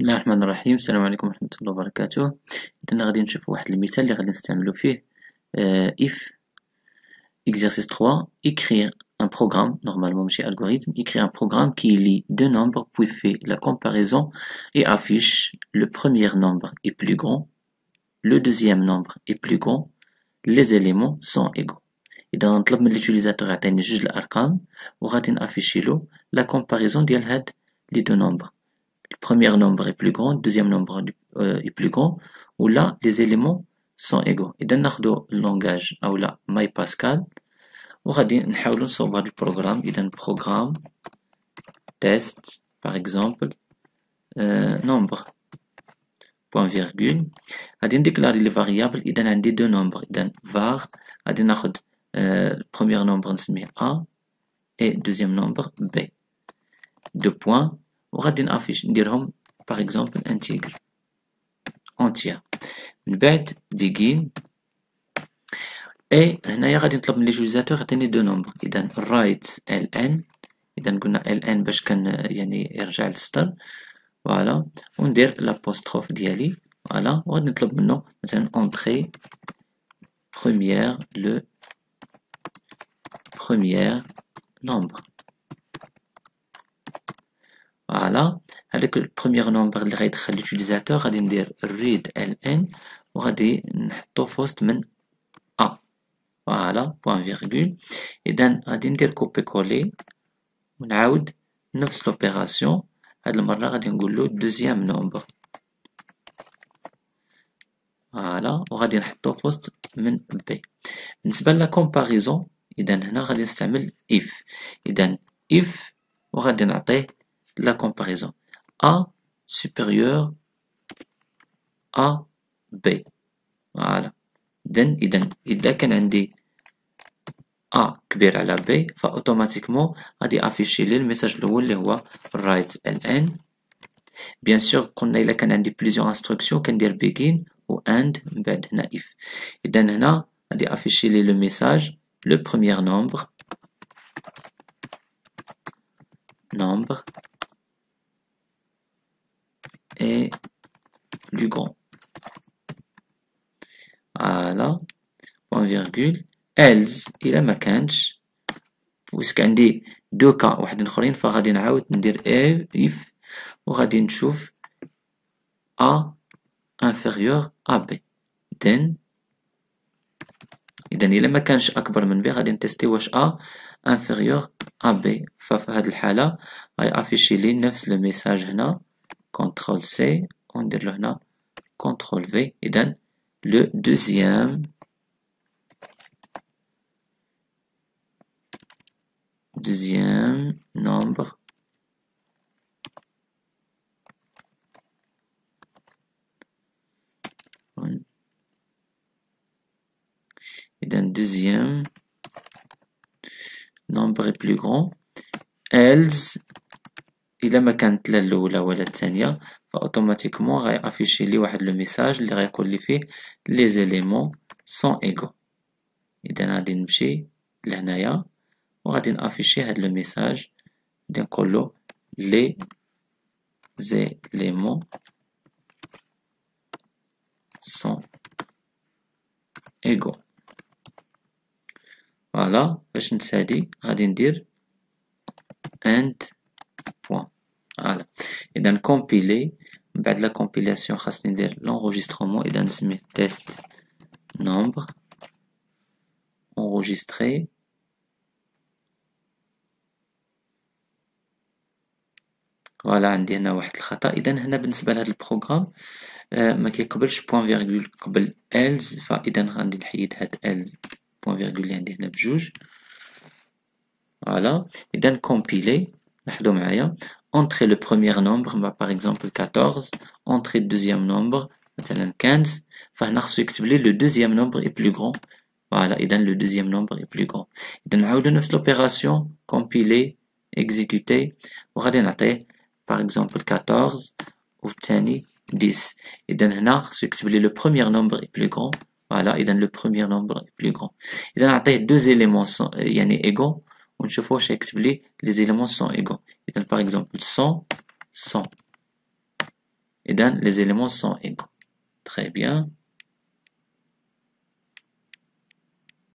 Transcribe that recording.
بسم الله الرحمن الرحيم السلام عليكم ورحمة الله وبركاته إذا غادي نشوفو واحد المثال اللي غادي نستعملو فيه euh, if exercice 3 écrire un programme normalement chez algorithme écrire un programme qui lit deux nombres puis fait la comparaison et affiche le premier nombre est plus grand le deuxième nombre est plus grand les éléments sont égaux إذا نطلب من l'utilisateur يعطيني جوج الأرقام وغادي نافيشي له la comparaison ديال هاد les deux nombres le premier nombre est plus grand, le deuxième nombre euh, est plus grand, où là, les éléments sont égaux. Et dans le langage, ou là, MyPascal, on va sauver le programme, et dans le programme, test, par exemple, euh, nombre, point virgule, déclarer les variables, et dans deux nombres, et dans var, on va euh, premier nombre, on A, et deuxième nombre, B. Deux points, وغادي نافيش نديرهم باغ اكزومبل انتيغر اونتيير من بعد بيجين اي هنايا غادي نطلب من ليجوزاتور يعطيني دو نومبر اذا رايت ال ان اذا قلنا ال ان باش كان يعني يرجع للسطر. فوالا وندير لابوستروف ديالي. فوالا وغادي نطلب منه مثلا اونتري بروميير لو بروميير نومبر فوالا هذاك البروميير نومبر اللي غيدخل لوتيليزاتور غادي ندير read ln وغادي نحطو في وسط من ا فوالا بوان فيرغول اذا غادي ندير كوبي كولي ونعاود نفس لوبيراسيون هاد المره غادي نقول دوزيام نومبر فوالا وغادي نحطو في وسط من بي بالنسبة لا كومباريزون اذا هنا غادي نستعمل if. اذا if وغادي نعطيه la comparaison. A supérieur à B. Voilà. Then, إذا كان عندي A كبير على B فأوتوماتيكمون غادي أفيشي لي الميساج الأول اللي هو write ln بيان سور قلنا إلا كان عندي بليزيور انستركسيون كندير begin و end من بعد هنا if إذا هنا غادي أفيشي لي لو ميساج لو بروميير نومبر نومبر est plus grand. Voilà. Point virgule. else. إلا ما كانش. بويسك عندي دو كا واحدين أخرين. فغادي نعاود ندير if. وغادي نشوف a inférieur à b. Then. إذا إلا ما كانش أكبر من b غادي نتستي واش a inférieur à b. ففي هاد الحالة غيافيشي لي نفس لو ميساج هنا. CTRL C, on dit là, CTRL V, et donne le deuxième. Deuxième nombre. Et d'un deuxième nombre est plus grand. Else إلا ما كانت لا الأولى ولا الثانية فأوتوماتيكمون غيافيشي لي واحد لو ميساج اللي غيقول لي فيه لي زيليمون سون ايغو اذا غادي نمشي لهنايا وغادي نافيشي هاد لو ميساج غادي نقولو لي زيليمون سون ايغو فوالا باش نسالي غادي ندير اند voilà. اذا compiler بعد la compilation خاصني ندير l'enregistrement اذا نسميه test nombre enregistré فوالا عندي هنا واحد الخطأ. اذا هنا بالنسبة لهذا البروغرام آه ما كيقبلش بوان فيرغول قبل else فاذا غادي نحيد هاد else بوان فيرغول اللي عندي هنا بجوج. فوالا اذا كومبيلي لاحظوا معايا. Entre le premier nombre, bah, par exemple 14, entre le deuxième nombre, 15, le deuxième nombre est plus grand. Voilà, et donne le deuxième nombre est plus grand. Donc, on a l'opération compiler, exécuter. Par exemple 14 ou 10. Et donc, on le premier nombre est plus grand. Voilà, et donne le premier nombre est plus grand. Et donc, on deux éléments sont, euh, égaux ونشوف واش يكتب لي les éléments sont égaux اذا par exemple 100 100 Et dan les éléments sont égaux. Très bien.